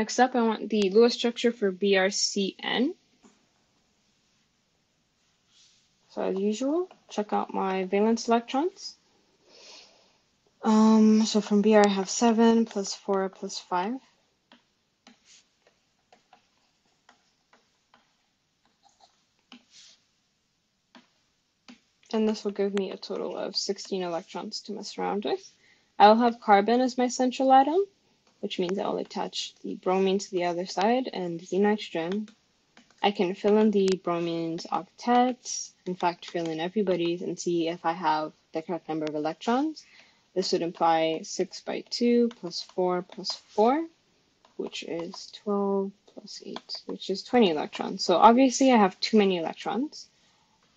Next up, I want the Lewis structure for BRCN. So as usual, check out my valence electrons. Um, so from BR I have 7 plus 4 plus 5. And this will give me a total of 16 electrons to mess around with. I'll have carbon as my central atom, which means I'll attach the bromine to the other side and the nitrogen. I can fill in the bromine's octets, in fact, fill in everybody's and see if I have the correct number of electrons. This would imply 6 by 2 plus 4 plus 4, which is 12 plus 8, which is 20 electrons. So obviously I have too many electrons.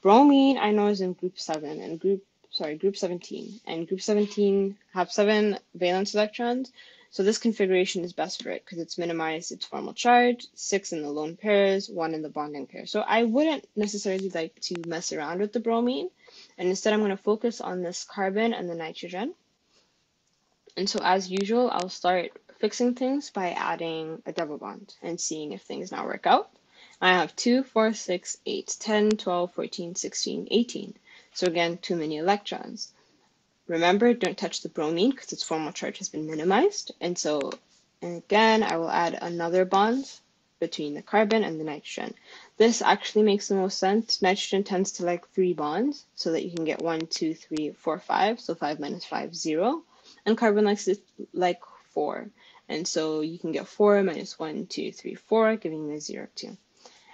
Bromine I know is in group 7 and group sorry, group 17. And group 17 have 7 valence electrons. So this configuration is best for it because it's minimized its formal charge, 6 in the lone pairs, 1 in the bonding pair. So I wouldn't necessarily like to mess around with the bromine. And instead I'm going to focus on this carbon and the nitrogen. And so as usual, I'll start fixing things by adding a double bond and seeing if things now work out. I have 2, 4, 6, 8, 10, 12, 14, 16, 18. So again, too many electrons. Remember, don't touch the bromine because its formal charge has been minimized. And so, and again, I will add another bond between the carbon and the nitrogen. This actually makes the most sense. Nitrogen tends to like three bonds so that you can get one, two, three, four, five. So five minus five, zero and carbon likes it like 4. And so you can get 4 minus 1, 2, 3, 4, giving you a 0, 2.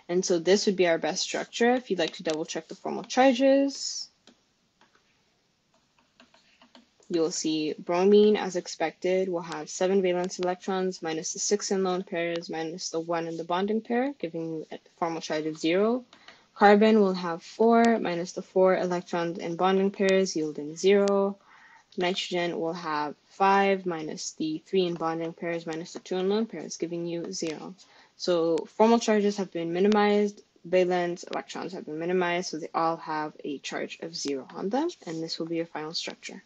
And so this would be our best structure. If you'd like to double check the formal charges, you'll see bromine, as expected, will have 7 valence electrons minus the 6 in lone pairs minus the 1 in the bonding pair, giving you a formal charge of 0. Carbon will have 4 minus the 4 electrons in bonding pairs, yielding 0 nitrogen will have 5 minus the 3 in bonding pairs minus the 2 in lone pairs, giving you 0. So formal charges have been minimized, valence electrons have been minimized, so they all have a charge of 0 on them, and this will be your final structure.